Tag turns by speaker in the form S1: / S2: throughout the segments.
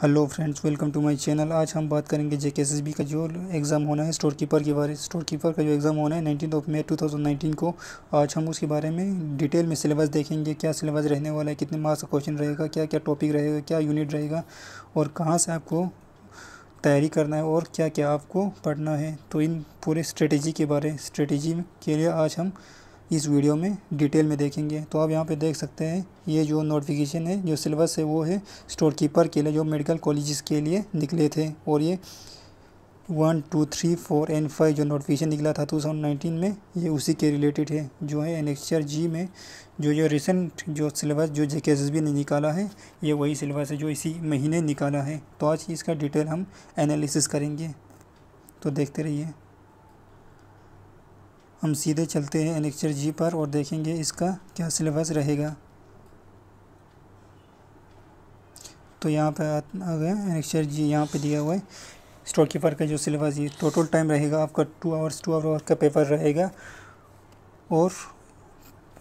S1: Hello friends welcome to my channel आज हम बात करेंगे जे के जो एग्ज़ाम होना है स्टोर कीपर के बारे स्टोर कीपर का जो एग्ज़ाम होना है नाइनटीन ऑफ़ मे 2019 को। आज हम उसके बारे में डिटेल में सिलेबस देखेंगे, क्या सिलेबस रहने वाला है, कितने मार्क्स का क्वेश्चन रहेगा, क्या क्या टॉपिक रहेगा, क्या यूनिट रहेगा, और कहाँ से आपको तैयारी करना है, और क्या क्या आपको पढ़ना है। तो इन पूरे स्ट्रेटेजी के बारे स्ट्रेटेजी के लिए आज हम इस वीडियो में डिटेल में देखेंगे। तो आप यहाँ पे देख सकते हैं, ये जो नोटिफिकेशन है, जो सिलेबस है, वो है स्टोर कीपर के लिए, जो मेडिकल कॉलेजेस के लिए निकले थे। और ये one two three four and five जो नोटिफिकेशन निकला था 2019 में, ये उसी के रिलेटेड है। जो है एनेक्चर जी में, जो जो रिसेंट जो सिलेबस जो जे ने निकाला है, ये वही सिलेबस है जो इसी महीने निकाला है। तो आज इसका डिटेल हम एनालिसिस करेंगे। तो देखते रहिए। हम सीधे चलते हैं एनेक्चर जी पर और देखेंगे इसका क्या सिलेबस रहेगा। तो यहाँ पे आ गए एनेक्चर जी यहाँ पे दिया हुआ है। स्टोर कीपर का जो सिलेबस, ये टोटल टाइम रहेगा। आपका टू आवर्स टू आवर का पेपर रहेगा। और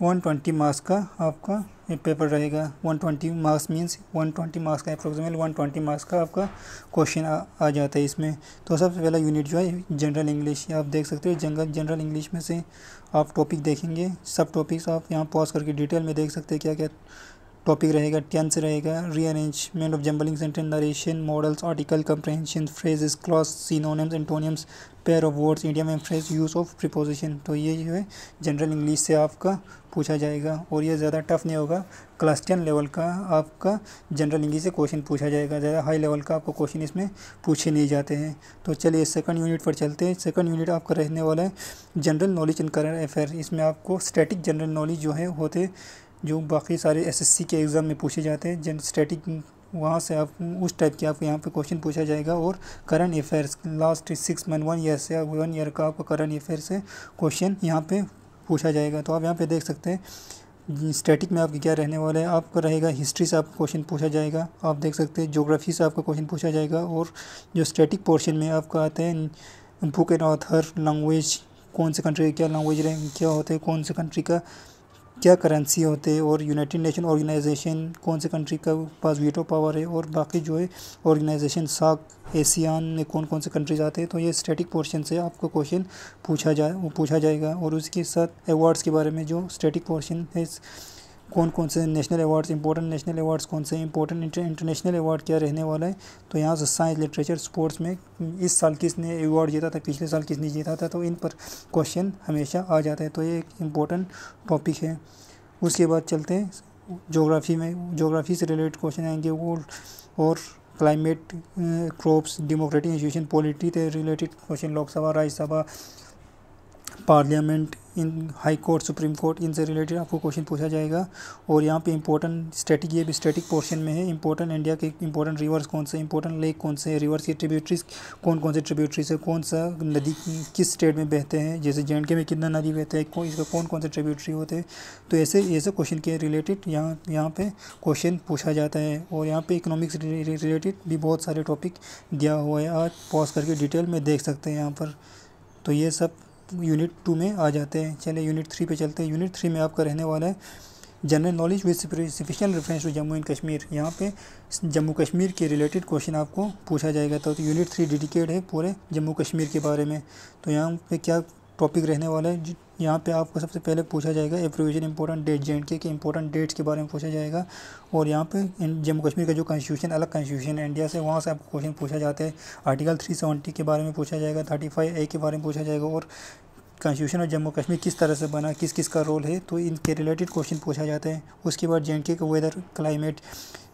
S1: वन ट्वेंटी मार्क्स का आपका ये पेपर रहेगा। One twenty marks means one twenty marks का अप्रोक्सीमेट वन ट्वेंटी मार्क्स का आपका क्वेश्चन आ, आ जाता है इसमें। तो सबसे पहला यूनिट जो है जनरल इंग्लिश आप देख सकते हो जंगल जनरल इंग्लिश में से आप टॉपिक देखेंगे। सब टॉपिक्स आप यहाँ पॉज करके डिटेल में देख सकते हैं क्या क्या टॉपिक रहेगा टेंस रहेगा rearrangement of jumbling sentence narration modals article comprehension phrases clause synonyms antonyms pair of words India and phrase use of preposition तो ये जो है जनरल इंग्लिश से आपका पूछा जाएगा और ये ज़्यादा टफ नहीं होगा। क्लास टेन लेवल का आपका जनरल इंग्लिश से क्वेश्चन पूछा जाएगा। ज़्यादा हाई लेवल का आपको क्वेश्चन इसमें पूछे नहीं जाते हैं। तो चलिए सेकंड यूनिट पर चलते हैं। सेकंड यूनिट आपका रहने वाला है general knowledge and current affair इसमें आपको स्टैटिक जनरल नॉलेज जो है, होते जो बाकी सारे एसएससी के एग्ज़ाम में पूछे जाते हैं, जन स्टैटिक वहाँ से आप, उस टाइप के आपको यहाँ पे क्वेश्चन पूछा जाएगा और current affairs last six month one year से वन ईयर का आपको करंट अफेयर से क्वेश्चन यहाँ पे पूछा जाएगा। तो आप यहाँ पे देख सकते हैं स्टैटिक में आपके क्या रहने वाला है, आपका रहेगा हिस्ट्री से आपको क्वेश्चन पूछा जाएगा, आप देख सकते हैं जोग्राफी से आपका क्वेश्चन पूछा जाएगा और जो स्टैटिक पोर्शन में आपका आते हैं बुक एंड ऑथर लैंग्वेज कौन से कंट्री का क्या लैंग्वेज रहे, क्या होते हैं, कौन से कंट्री का क्या करेंसी होते हैं और यूनाइटेड नेशन ऑर्गेनाइजेशन कौन से कंट्री का पास वीटो पावर है और बाकी जो है ऑर्गेनाइजेशन साक एशियान में कौन कौन से कंट्रीज़ आते हैं? तो ये स्टैटिक पोर्शन से आपको क्वेश्चन पूछा जाए, पूछा जाएगा और उसके साथ अवार्ड्स के बारे में जो स्टैटिक पोर्शन है कौन कौन से national awards important national awards कौन से इंपॉर्टेंट इंटरनेशनल अवार्ड क्या रहने वाला है? तो यहाँ से साइंस लिटरेचर स्पोर्ट्स में इस साल किसने अवार्ड जीता था, पिछले साल किसने जीता था तो इन पर क्वेश्चन हमेशा आ जाता है तो ये एक इम्पोर्टेंट टॉपिक है। उसके बाद चलते हैं जोग्राफ़ी में जोग्राफ़ी से रिलेटेड क्वेश्चन आएँगे वो और climate crops democratic institution polity से related question Lok Sabha, Rajya Sabha parliament, इन हाई कोर्ट, सुप्रीम कोर्ट, इनसे रिलेटेड आपको क्वेश्चन पूछा जाएगा। और यहाँ पे इंपॉर्टेंट स्टैटिक ये भी स्टैटिक पोर्शन में है। इंपॉर्टेंट इंडिया के इंपॉर्टेंट रिवर्स कौन से इंपॉर्टेंट लेक कौन से रिवर्स की ट्रिब्यूटरीज कौन कौन से ट्रिब्यूटरीज है? कौन सा नदी किस स्टेट में बहते हैं? जैसे जे में कितना नदी बहते हैं? इसका कौन कौन से ट्रिब्यूटरी होते हैं? तो ऐसे ऐसे क्वेश्चन के रिलेटेड यहाँ यहाँ पर क्वेश्चन पूछा जाता है। और यहाँ पर इकोनॉमिक्स रिलेटेड भी बहुत सारे टॉपिक दिया हुआ है। आज पॉज करके डिटेल में देख सकते हैं यहाँ पर। तो ये सब यूनिट टू में आ जाते हैं। चलिए यूनिट थ्री पे चलते हैं। यूनिट थ्री में आपका रहने वाला है general knowledge with special reference to Jammu and Kashmir यहाँ पे जम्मू कश्मीर के रिलेटेड क्वेश्चन आपको पूछा जाएगा। तो, तो यूनिट थ्री डेडिकेट है पूरे जम्मू कश्मीर के बारे में। तो यहाँ पे क्या टॉपिक रहने वाला है यहाँ पे आपको सबसे पहले पूछा जाएगा एप्रोविजन इंपॉर्टेंट डेट जे के के इंपॉर्टेंट डेट्स के बारे में पूछा जाएगा। और यहाँ पे जम्मू कश्मीर का जो कॉन्स्टिट्यूशन अलग कॉन्स्टिट्यूशन है इंडिया से वहाँ से आपको क्वेश्चन पूछा जाता है। आर्टिकल थ्री सेवेंटी के बारे में पूछा जाएगा थर्टी फाइव ए के बारे में पूछा जाएगा, और कॉन्स्टिट्यूशन ऑफ़ जम्मू कश्मीर किस तरह से बना किस किस का रोल है तो इनके रिलेटेड क्वेश्चन पूछा जाता है। उसके बाद जे एंड का वेदर क्लाइमेट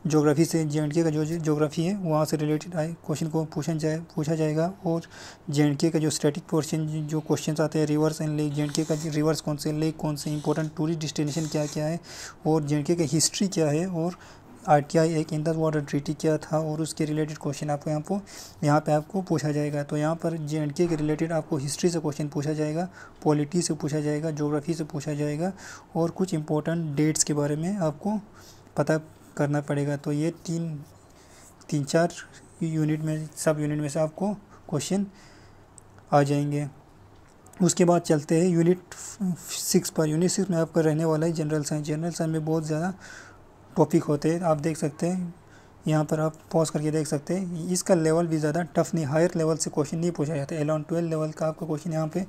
S1: जोग्राफ़ी से जे का जो जोग्राफ़ी है, वहाँ से रिलेटेड आए क्वेश्चन को पूछा जाए, पूछा जाएगा और जे का जो स्टैटिक पोर्शन जो क्वेश्चन आते हैं रिवर्स एंड लेक जे का रिवर्स कौन से लेक कौन से इंपॉर्टेंट टूरिस्ट डेस्टिनेशन क्या क्या है और जे का हिस्ट्री क्या है और आर टी आई एक इंदर वाटर ट्रीटी क्या था और उसके रिलेटेड क्वेश्चन आपको यहाँ पर यहाँ पे आपको पूछा जाएगा। तो यहाँ पर जे एंड के रिलेटेड आपको हिस्ट्री से क्वेश्चन पूछा जाएगा पॉलिटी से पूछा जाएगा जोग्राफ़ी से पूछा जाएगा और कुछ इंपॉर्टेंट डेट्स के बारे में आपको पता करना पड़ेगा। तो ये तीन तीन चार यूनिट में सब यूनिट में से आपको क्वेश्चन आ जाएँगे। उसके बाद चलते हैं यूनिट सिक्स पर। यूनिट सिक्स में आपका रहने वाला है जनरल साइंस जनरल साइंस में बहुत ज़्यादा टॉपिक होते हैं। आप देख सकते हैं, यहाँ पर आप पॉज करके देख सकते हैं। इसका लेवल भी ज़्यादा टफ नहीं हायर लेवल से क्वेश्चन नहीं पूछा जाता। एलेवन ट्वेल्व लेवल का आपका क्वेश्चन यहाँ पे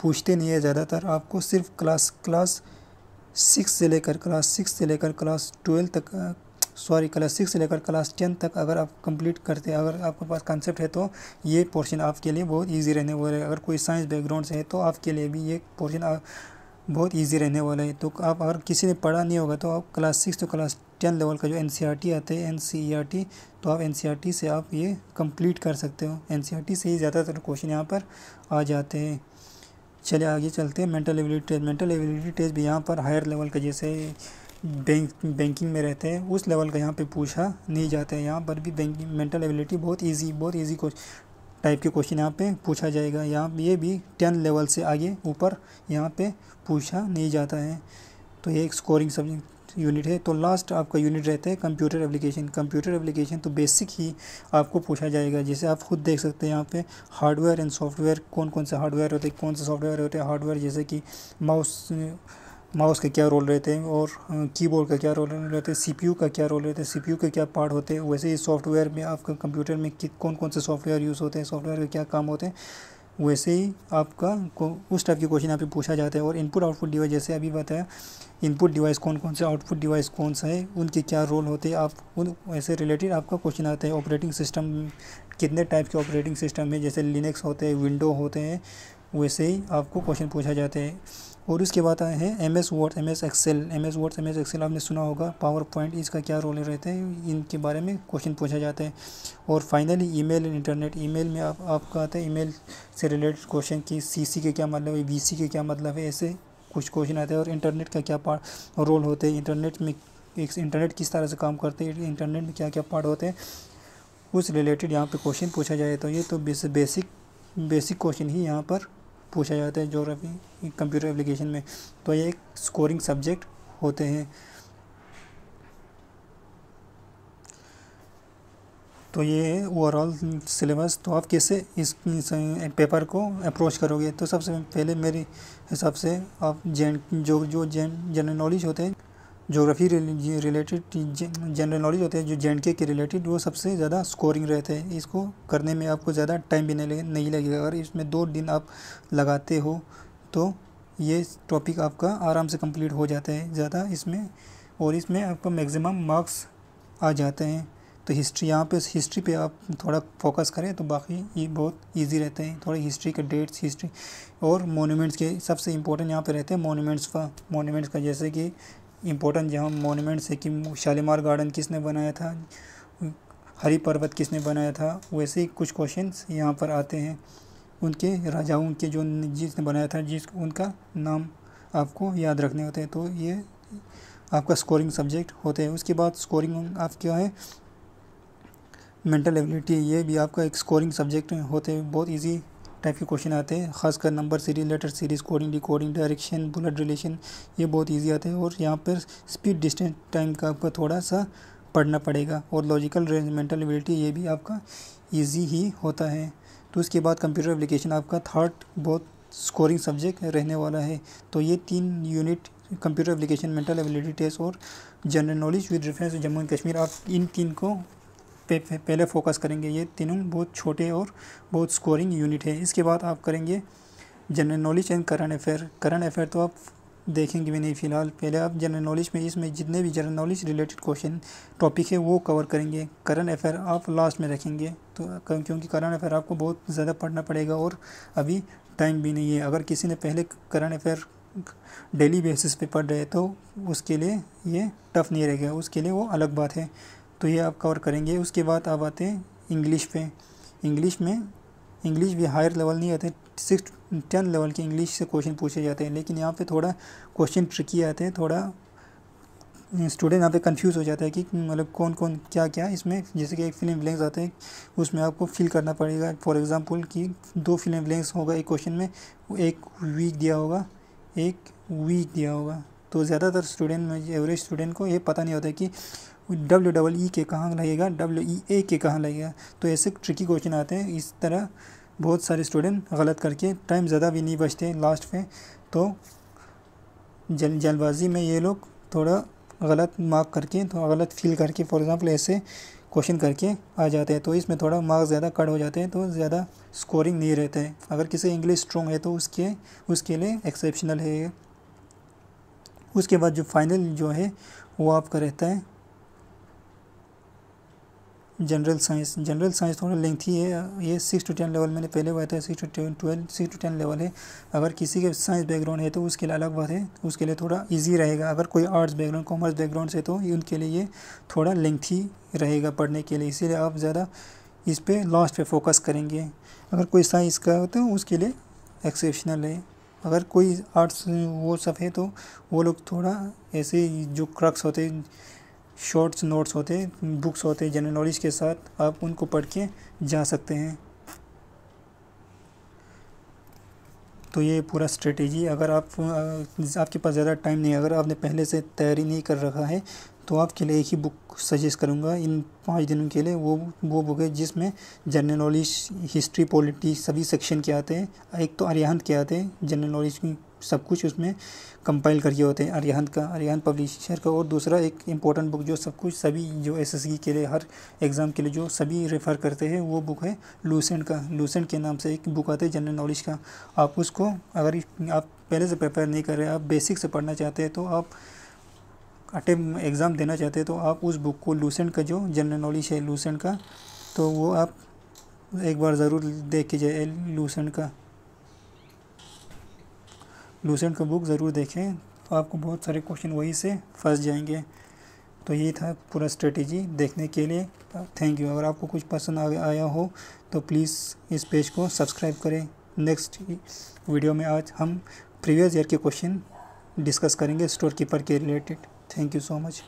S1: पूछते नहीं है ज़्यादातर। आपको सिर्फ़ क्लास क्लास सिक्स से लेकर क्लास सिक्स से लेकर क्लास ट्वेल्व तक सॉरी क्लास सिक्स से लेकर क्लास टेन तक अगर आप कंप्लीट करते हैं अगर आपके पास कंसेप्ट है तो ये पोर्शन आपके लिए बहुत इजी रहने वाला है। अगर कोई साइंस बैकग्राउंड से है तो आपके लिए भी ये पोर्शन बहुत इजी रहने वाला है। तो आप अगर किसी ने पढ़ा नहीं होगा तो आप क्लास सिक्स तो क्लास टेन लेवल का जो एन आते हैं एन तो आप एन से आप ये कंप्लीट कर सकते हो। एन से ही ज़्यादातर क्वेश्चन यहाँ पर आ जाते हैं। चलिए आगे चलते हैं। Mental ability test mental ability test भी यहाँ पर हायर लेवल का जैसे बैंक बैंकिंग में रहते हैं। उस लेवल का यहाँ पे पूछा नहीं जाता है। यहाँ पर भी बैंकिंग मेंटल एबिलिटी बहुत इजी बहुत इजी टाइप के क्वेश्चन यहाँ पे पूछा जाएगा। यहाँ ये भी टेन लेवल से आगे ऊपर यहाँ पे पूछा नहीं जाता है। तो ये एक स्कोरिंग सब्जेक्ट यूनिट है तो लास्ट आपका यूनिट रहता है कंप्यूटर एप्लीकेशन कंप्यूटर एप्लीकेशन तो बेसिक ही आपको पूछा जाएगा, जैसे आप खुद देख सकते हैं यहाँ पे हार्डवेयर एंड सॉफ्टवेयर कौन कौन से हार्डवेयर होते हैं, कौन से सॉफ्टवेयर होते हैं। हार्डवेयर जैसे कि माउस माउस के क्या रोल रहते हैं और कीबोर्ड का क्या रोल रहते हैं सीपीयू का क्या रोल रहता है सीपीयू के क्या पार्ट होते हैं, वैसे ही सॉफ्टवेयर में आपका कंप्यूटर में कौन कौन से सॉफ्टवेयर यूज़ होते हैं सॉफ्टवेयर के क्या काम होते हैं। वैसे ही आपका उस टाइप के क्वेश्चन यहाँ पे पूछा जाता है और इनपुट आउटपुट डिवाइस जैसे अभी बताया इनपुट डिवाइस कौन कौन से आउटपुट डिवाइस कौन सा है, उनके क्या रोल होते हैं, आप उन, ऐसे रिलेटेड आपका क्वेश्चन आता है ऑपरेटिंग सिस्टम कितने टाइप के ऑपरेटिंग सिस्टम है, जैसे लिनक्स होते हैं विंडो होते हैं, वैसे ही आपको क्वेश्चन पूछा जाता है। और उसके बाद आए हैं M S Word M S Excel M S Word M S Excel आपने सुना होगा पावर पॉइंट इसका क्या रोल रहते हैं, इनके बारे में क्वेश्चन पूछा जाता है। और finally email and internet email में आप आपका आता है ईमेल से रिलेटेड क्वेश्चन कि सी के क्या मतलब है वी के क्या मतलब है, ऐसे कुछ क्वेश्चन आते हैं। और इंटरनेट का क्या पार्ट रोल होते हैं इंटरनेट में एक इंटरनेट किस तरह से काम करते हैं इंटरनेट में क्या क्या पार्ट होते हैं, उस रिलेटेड यहाँ पे क्वेश्चन पूछा जाए तो ये तो बेसिक बेसिक क्वेश्चन ही यहाँ पर पूछा जाता है जोग्राफी कंप्यूटर एप्लीकेशन में। तो ये एक स्कोरिंग सब्जेक्ट होते हैं। तो ये ओवरऑल सिलेबस तो आप कैसे इस, पेपर को अप्रोच करोगे? तो सबसे पहले मेरे हिसाब से आप जेन जो जो जेन जनरल नॉलेज होते हैं जोग्राफ़ी रिलेटेड जनरल नॉलेज होते हैं, जो जे के रिलेटेड वो सबसे ज़्यादा स्कोरिंग रहते हैं। इसको करने में आपको ज़्यादा टाइम भी नहीं नहीं लगेगा। अगर इसमें दो दिन आप लगाते हो तो ये टॉपिक आपका आराम से कंप्लीट हो जाता है ज़्यादा इसमें। और इसमें आपका मैक्सिमम मार्क्स आ जाते हैं। तो हिस्ट्री यहाँ पे हिस्ट्री पे आप थोड़ा फोकस करें तो बाकी ये बहुत इजी रहते हैं। थोड़ी हिस्ट्री के डेट्स हिस्ट्री और मोनूमेंट्स के सबसे इम्पोर्टेंट यहाँ पे रहते हैं मोनूमेंट्स का मोनूमेंट्स का। जैसे कि इम्पोर्टेंट जहाँ मोनूमेंट्स है कि शालीमार गार्डन किसने बनाया था, हरी पर्वत किसने बनाया था, वैसे ही कुछ क्वेश्चंस यहाँ पर आते हैं। उनके राजाओं के जो जिसने बनाया था, जिस उनका नाम आपको याद रखने होते हैं। तो ये आपका स्कोरिंग सब्जेक्ट होते हैं। उसके बाद स्कोरिंग आप क्या है? मेंटल एबिलिटी ये भी आपका एक स्कोरिंग सब्जेक्ट होते हैं। बहुत इजी टाइप के क्वेश्चन आते हैं, खासकर number series letter series coding decoding direction blood relation ये बहुत इजी आते हैं और यहाँ पर स्पीड डिस्टेंस टाइम का आपका थोड़ा सा पढ़ना पड़ेगा और लॉजिकल रेंज मेंटल एबिलिटी ये भी आपका ईजी ही होता है। तो उसके बाद कंप्यूटर एप्लीकेशन आपका थर्ड बहुत स्कोरिंग सब्जेक्ट रहने वाला है। तो ये तीन unit computer application mental ability test और general knowledge with reference Jammu and Kashmir आप इन तीन को पे, पहले फोकस करेंगे। ये तीनों बहुत छोटे और बहुत स्कोरिंग यूनिट है। इसके बाद आप करेंगे general knowledge and current affair current affair तो आप देखेंगे भी नहीं फ़िलहाल। पहले आप जनरल नॉलेज में इसमें जितने भी general knowledge related question topic है वो कवर करेंगे। करंट अफेयर आप लास्ट में रखेंगे। तो क्योंकि करंट अफेयर आपको बहुत ज़्यादा पढ़ना पड़ेगा और अभी टाइम भी नहीं है। अगर किसी ने पहले करंट अफेयर डेली बेसिस पे पढ़ रहे तो उसके लिए ये टफ़ नहीं रहेगा। उसके लिए वो अलग बात है। तो ये आप कवर करेंगे। उसके बाद आप आते हैं इंग्लिश पे। इंग्लिश में इंग्लिश भी हायर लेवल नहीं आते सिक्स टेन लेवल के इंग्लिश से क्वेश्चन पूछे जाते हैं। लेकिन यहाँ पे थोड़ा क्वेश्चन ट्रिकी आते हैं, थोड़ा स्टूडेंट यहाँ पे कंफ्यूज हो जाता है कि मतलब कौन कौन, क्या क्या इसमें, जैसे कि एक फ़िल्म ब्लैंक्स आते हैं, उसमें आपको फिल करना पड़ेगा। फॉर एग्ज़ाम्पल कि दो फ़िल्म ब्लैंक्स होगा एक क्वेश्चन में, एक वीक दिया होगा, एक वीक दिया होगा। तो ज़्यादातर स्टूडेंट में एवरेज स्टूडेंट को ये पता नहीं होता है कि डब्ल्यू डबल ई के कहाँ लगेगा? डब्ल्यू ई ए के कहाँ लगेगा? तो ऐसे ट्रिकी क्वेश्चन आते हैं। इस तरह बहुत सारे स्टूडेंट गलत करके टाइम ज़्यादा भी नहीं बचते लास्ट में। तो जल, जल्दबाजी में ये लोग थोड़ा गलत मार्क करके तो गलत फील करके फॉर एग्ज़ाम्पल ऐसे क्वेश्चन करके आ जाते हैं। तो इसमें थोड़ा मार्क्स ज़्यादा कट हो जाते हैं तो ज़्यादा स्कोरिंग नहीं रहता है। अगर किसी इंग्लिश स्ट्रॉन्ग है तो उसके उसके लिए एक्सेप्शनल है उसके बाद जो फाइनल जो है, वो आपका रहता है जनरल साइंस जनरल साइंस थोड़ा लेंथी है ये सिक्स टू टेन लेवल मैंने पहले बताया six to ten twelve six to ten level है। अगर किसी के साइंस बैकग्राउंड है तो उसके लिए अलग बात है। उसके लिए थोड़ा इजी रहेगा। अगर कोई आर्ट्स बैकग्राउंड कॉमर्स बैकग्राउंड से तो उनके लिए ये थोड़ा लेंथी रहेगा पढ़ने के लिए। इसीलिए आप ज़्यादा इस पर लास्ट पे फोकस करेंगे। अगर कोई साइंस का हो तो उसके लिए एक्सेप्शनल है। अगर कोई आर्ट्स वो सब है तो वो लोग थोड़ा ऐसे जो क्रक्स होते हैं शॉर्ट्स नोट्स होते हैं बुक्स होते हैं जनरल नॉलेज के साथ आप उनको पढ़ के जा सकते हैं। तो ये पूरा स्ट्रेटेजी अगर आप आपके पास ज़्यादा टाइम नहीं अगर आपने पहले से तैयारी नहीं कर रखा है तो आपके लिए एक ही बुक सजेस्ट करूँगा। इन पाँच दिनों के लिए वो वो बुक है जिसमें जनरल नॉलेज हिस्ट्री पॉलिटी सभी सेक्शन के आते हैं। एक तो अरिहंत के आते हैं जनरल नॉलेज की सब कुछ उसमें कंपाइल करके होते हैं। अरिहंत का अरिहंत पब्लिशर का और दूसरा एक इम्पोर्टेंट बुक जो सब कुछ सभी जो एसएससी के लिए, हर एग्ज़ाम के लिए जो सभी रेफ़र करते हैं, वो बुक है लूसेंट का। लूसेंट के नाम से एक बुक आता है जनरल नॉलेज का। आप उसको अगर आप पहले से प्रिपेयर नहीं कर रहे, आप बेसिक से पढ़ना चाहते हैं तो आप अटेम एग्ज़ाम देना चाहते हैं तो आप उस बुक को लूसेंट का जो जनरल नॉलेज है लूसेंट का तो वो आप एक बार ज़रूर देख के जाए लूसेंट का। लूसेंट का बुक ज़रूर देखें। तो आपको बहुत सारे क्वेश्चन वहीं से फंस जाएँगे। तो ये था पूरा स्ट्रेटेजी देखने के लिए। थैंक यू अगर आपको कुछ पसंद आया हो तो प्लीज़ इस पेज को सब्सक्राइब करें। नेक्स्ट वीडियो में आज हम प्रीवियस ईयर के क्वेश्चन डिस्कस करेंगे स्टोर कीपर के रिलेटेड थैंक यू सो मच